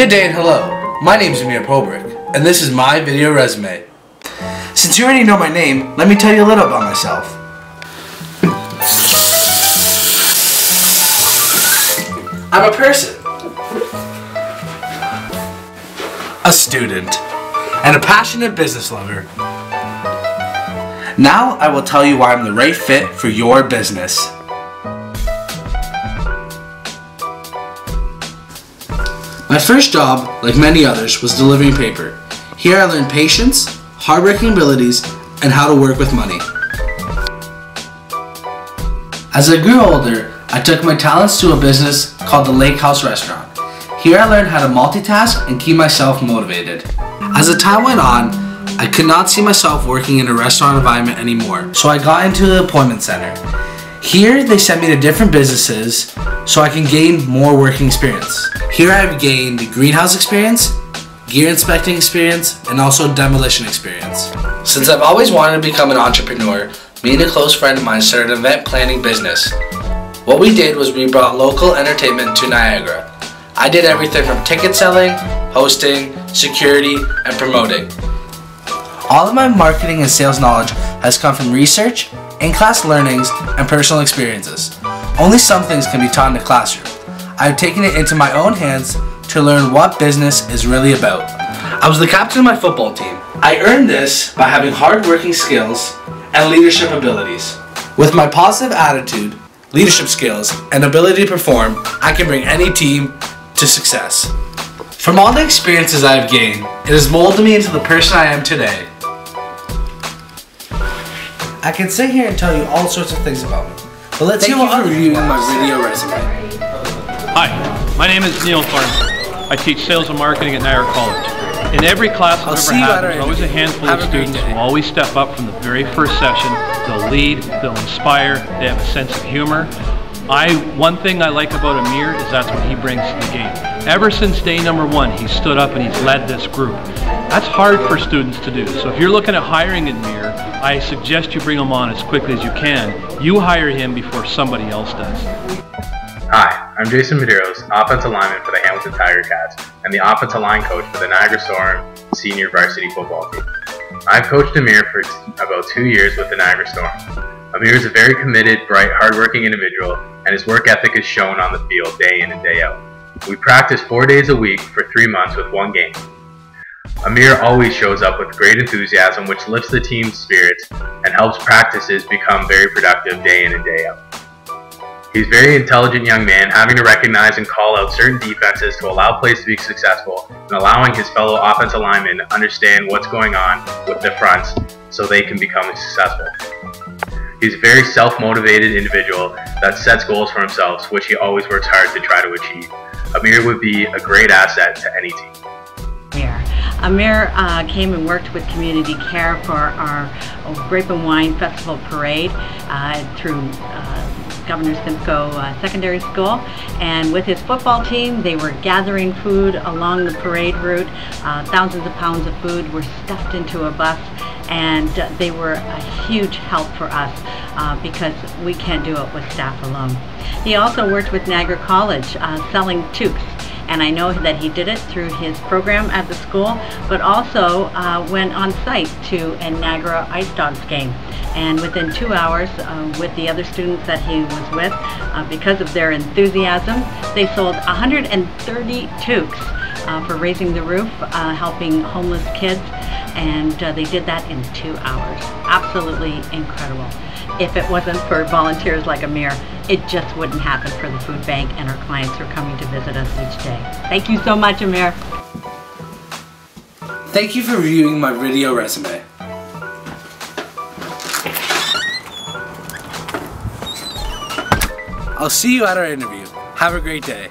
Good day and hello. My name is Amir Pobric, and this is my video resume. Since you already know my name, let me tell you a little about myself. I'm a person, a student, and a passionate business lover. Now I will tell you why I'm the right fit for your business. My first job, like many others, was delivering paper. Here I learned patience, hardworking abilities, and how to work with money. As I grew older, I took my talents to a business called the Lake House Restaurant. Here I learned how to multitask and keep myself motivated. As the time went on, I could not see myself working in a restaurant environment anymore, so I got into the appointment center. Here they sent me to different businesses so I can gain more working experience. Here I have gained greenhouse experience, gear inspecting experience, and also demolition experience. Since I've always wanted to become an entrepreneur, me and a close friend of mine started an event planning business. What we did was we brought local entertainment to Niagara. I did everything from ticket selling, hosting, security, and promoting. All of my marketing and sales knowledge has come from research, in-class learnings, and personal experiences. Only some things can be taught in the classroom. I've taken it into my own hands to learn what business is really about. I was the captain of my football team. I earned this by having hard-working skills and leadership abilities. With my positive attitude, leadership skills, and ability to perform, I can bring any team to success. From all the experiences I have gained, it has molded me into the person I am today. I can sit here and tell you all sorts of things about me, but let's Thank hear what other reviewing my video resume. Hi, my name is Neil Thornton. I teach sales and marketing at Niagara College. In every class I've ever had, there's always a handful Have of students who always step up from the very first session. They'll lead, they'll inspire, they have a sense of humor. I One thing I like about Amir is that's what he brings to the game. Ever since day number one, he's stood up and he's led this group. That's hard for students to do. So if you're looking at hiring Amir, I suggest you bring him on as quickly as you can. You hire him before somebody else does. Hi, I'm Jason Medeiros, offensive lineman for the Hamilton Tiger Cats and the offensive line coach for the Niagara Storm senior varsity football team. I've coached Amir for about two years with the Niagara Storm. Amir is a very committed, bright, hardworking individual, and his work ethic is shown on the field day in and day out. We practice four days a week for three months with one game. Amir always shows up with great enthusiasm, which lifts the team's spirits and helps practices become very productive day in and day out. He's a very intelligent young man, having to recognize and call out certain defenses to allow plays to be successful, and allowing his fellow offensive linemen to understand what's going on with the fronts so they can become successful. He's a very self-motivated individual that sets goals for himself, which he always works hard to try to achieve. Amir would be a great asset to any team. Amir, uh, came and worked with community care for our Grape and Wine Festival Parade uh, through uh, Governor Simcoe uh, Secondary School. And with his football team, they were gathering food along the parade route. Uh, thousands of pounds of food were stuffed into a bus and uh, they were a huge help for us uh, because we can't do it with staff alone. He also worked with Niagara College uh, selling toques and I know that he did it through his program at the school, but also uh, went on site to a Niagara Ice Dogs game. And within two hours, uh, with the other students that he was with, uh, because of their enthusiasm, they sold 130 toques uh, for raising the roof, uh, helping homeless kids, and uh, they did that in two hours. Absolutely incredible. If it wasn't for volunteers like Amir, it just wouldn't happen for the food bank and our clients who are coming to visit us each day. Thank you so much, Amir. Thank you for viewing my video resume. I'll see you at our interview. Have a great day.